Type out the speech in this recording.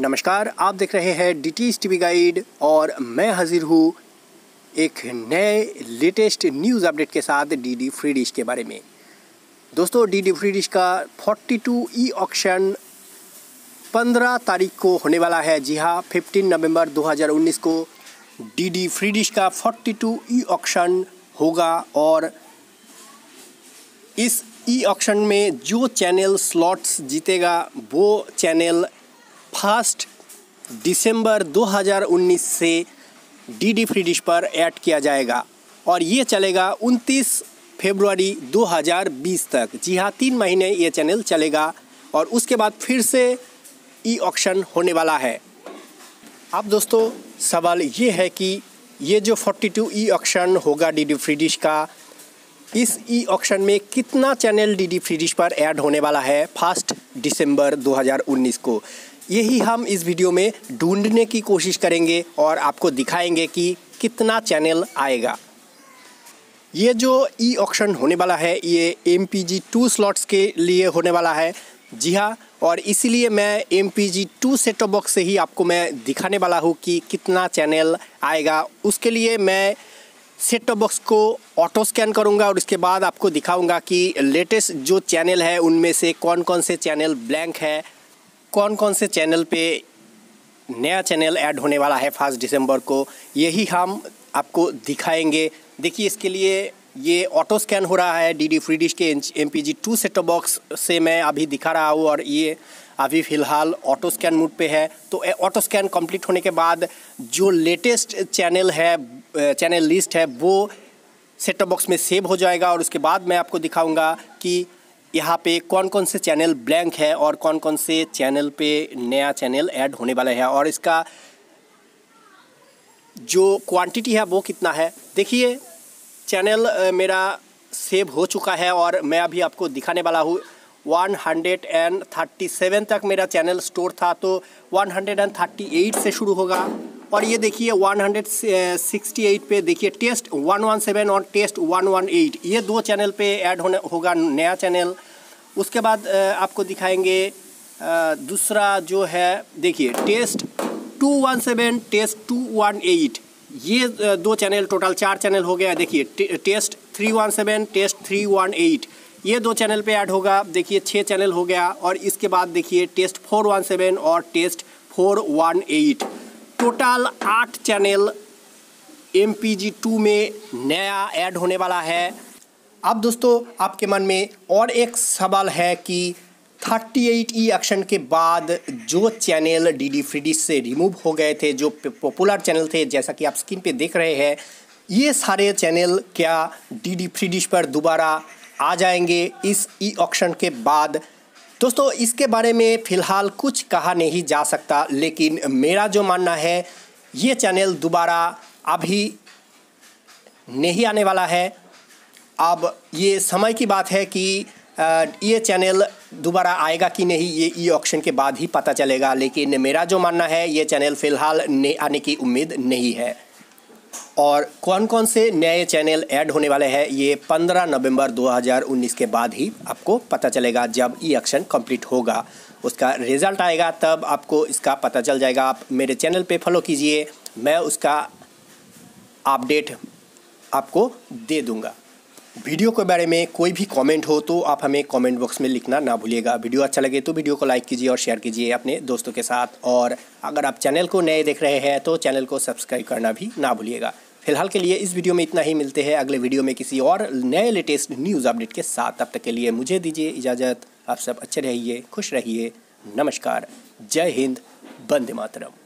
नमस्कार, आप देख रहे हैं डी टी टी गाइड और मैं हाजिर हूँ एक नए लेटेस्ट न्यूज़ अपडेट के साथ डी डी फ्री डिश के बारे में। दोस्तों डी डी फ्री डिश का 42 ई ऑक्शन 15 तारीख को होने वाला है। जी हाँ 15 नवंबर 2019 को डी डी फ्री डिश का 42 ई ऑक्शन होगा और इस ई ऑक्शन में जो चैनल स्लॉट्स जीतेगा, वो चैनल फ़र्स्ट दिसंबर 2019 से डी डी फ्री डिश पर ऐड किया जाएगा और ये चलेगा 29 फरवरी 2020 तक। जी हाँ तीन महीने ये चैनल चलेगा और उसके बाद फिर से ई ऑक्शन होने वाला है। अब दोस्तों, सवाल ये है कि ये जो 42 ई ऑक्शन होगा डी डी फ्री डिश का, इस ई ऑक्शन में कितना channel D D free dish पर ऐड होने वाला है? फ़र्स्ट दिसंबर 2019 को। यही हम इस वीडियो में ढूँढने की कोशिश करेंगे और आपको दिखाएँगे कि कितना चैनल आएगा। ये जो ई ऑक्शन होने वाला है, ये M P G two slots के लिए होने वाला है। जी हाँ और इसीलिए मैं M P G two set box से ही आपको मैं दिखाने वाला हूँ कि कितना चैनल आएगा। उसके लिए मैं सेट टॉप बॉक्स को ऑटो स्कैन करूँगा और उसके बाद आपको दिखाऊँगा कि लेटेस्ट जो चैनल है, उनमें से कौन कौन से चैनल ब्लैंक है। कौन कौन से चैनल पे नया चैनल ऐड होने वाला है फ़र्स्ट दिसंबर को, यही हम आपको दिखाएँगे। देखिए, इसके लिए ये ऑटो स्कैन हो रहा है डी डी फ्री डिश के M P G two set box से मैं अभी दिखा रहा हूँ और ये अभी फ़िलहाल ऑटो स्कैन मूड पे है। तो ऑटो स्कैन कंप्लीट होने के बाद जो लेटेस्ट चैनल है, चैनल लिस्ट है, वो सेट बॉक्स में सेव हो जाएगा और उसके बाद मैं आपको दिखाऊँगा कि यहाँ पे कौन कौन से चैनल ब्लैंक है और कौन कौन से चैनल पे नया चैनल ऐड होने वाला है और इसका जो क्वांटिटी है वो कितना है? देखिए, चैनल मेरा सेव हो चुका है और मैं अभी आपको दिखाने वाला हूँ। One hundred and thirty seven तक मेरा चैनल स्टोर था तो one hundred and thirty eight से शुरू होगा। और ये देखिए 168 पे देखिए, टेस्ट 117 और टेस्ट 118 ये दो चैनल पे ऐड होने, होगा नया चैनल। उसके बाद आपको दिखाएँगे दूसरा जो है, देखिए, टेस्ट 217 टेस्ट 218 ये दो चैनल, टोटल चार चैनल हो गया। देखिए टेस्ट 317 टेस्ट 318 ये दो चैनल पे ऐड होगा। देखिए छः चैनल हो गया और इसके बाद देखिए, टेस्ट 417 और टेस्ट 418 टोटल आठ channel M P G two में नया ऐड होने वाला है। अब दोस्तों, आपके मन में और एक सवाल है कि 38 ई एक्शन के बाद जो चैनल डी डी फ्री से रिमूव हो गए थे, जो पॉपुलर चैनल थे, जैसा कि आप स्क्रीन पे देख रहे हैं, ये सारे चैनल क्या डी डी फ्री डिश पर दोबारा आ जाएँगे इस ई ऑक्शन के बाद? दोस्तों, इसके बारे में फ़िलहाल कुछ कहा नहीं जा सकता, लेकिन मेरा जो मानना है, ये चैनल दोबारा अभी नहीं आने वाला है। अब ये समय की बात है कि ये चैनल दोबारा आएगा कि नहीं, ये ई ऑक्शन के बाद ही पता चलेगा। लेकिन मेरा जो मानना है, ये चैनल फ़िलहाल आने की उम्मीद नहीं है। और कौन कौन से नए चैनल ऐड होने वाले हैं, ये 15 नवंबर 2019 के बाद ही आपको पता चलेगा जब ई एक्शन कंप्लीट होगा। उसका रिज़ल्ट आएगा तब आपको इसका पता चल जाएगा। आप मेरे चैनल पे फॉलो कीजिए, मैं उसका अपडेट आपको दे दूँगा। वीडियो के बारे में कोई भी कमेंट हो तो आप हमें कमेंट बॉक्स में लिखना ना भूलिएगा। वीडियो अच्छा लगे तो वीडियो को लाइक कीजिए और शेयर कीजिए अपने दोस्तों के साथ। और अगर आप चैनल को नए देख रहे हैं तो चैनल को सब्सक्राइब करना भी ना भूलिएगा। फ़िलहाल के लिए इस वीडियो में इतना ही। मिलते हैं अगले वीडियो में किसी और नए लेटेस्ट न्यूज़ अपडेट के साथ। तब तक के लिए मुझे दीजिए इजाज़त। आप सब अच्छे रहिए, खुश रहिए। नमस्कार। जय हिंद। बंदे मातरम।